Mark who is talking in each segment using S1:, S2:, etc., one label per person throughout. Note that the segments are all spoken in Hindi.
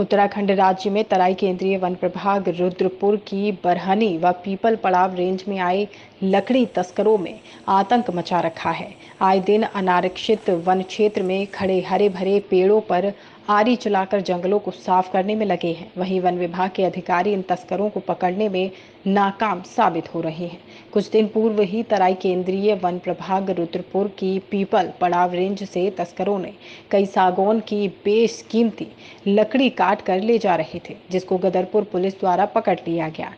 S1: उत्तराखंड राज्य में तराई केंद्रीय वन प्रभाग रुद्रपुर की बरहनी व पीपल पड़ाव रेंज में आए लकड़ी तस्करों में आतंक मचा रखा है। आए दिन अनारक्षित वन क्षेत्र में खड़े हरे भरे पेड़ों पर आरी चलाकर जंगलों को साफ़ करने में लगे हैं। वहीं वन विभाग के अधिकारी इन तस्करों को पकड़ने में नाकाम साबित हो रहे हैं। कुछ दिन पूर्व ही तराई केंद्रीय वन प्रभाग रुद्रपुर की पीपल पड़ाव रेंज से तस्करों ने कई सागौन की बेशकीमती लकड़ी काट कर ले जा रहे थे, जिसको गदरपुर पुलिस द्वारा पकड़ लिया गया।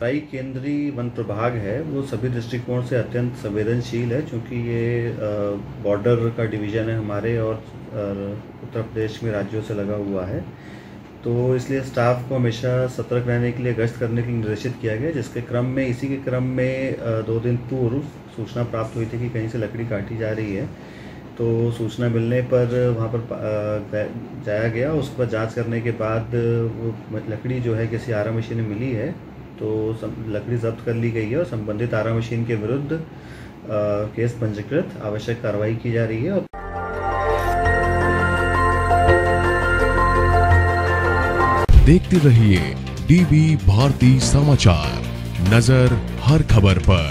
S2: राई केंद्रीय वन प्रभाग है, वो सभी दृष्टिकोण से अत्यंत संवेदनशील है, क्योंकि ये बॉर्डर का डिवीज़न है हमारे और उत्तर प्रदेश में राज्यों से लगा हुआ है। तो इसलिए स्टाफ को हमेशा सतर्क रहने के लिए, गश्त करने के लिए निर्देशित किया गया, जिसके क्रम में, इसी के क्रम में दो दिन पूर्व सूचना प्राप्त हुई थी कि कहीं से लकड़ी काटी जा रही है। तो सूचना मिलने पर वहाँ पर जाया गया, उस पर जाँच करने के बाद वो लकड़ी जो है किसी आरा मशीन में मिली है। तो लकड़ी जब्त कर ली गई है और संबंधित आरा मशीन के विरुद्ध केस पंजीकृत, आवश्यक कार्रवाई की जा रही है और
S3: देखते रहिए डीबी भारती समाचार, नज़र हर खबर पर।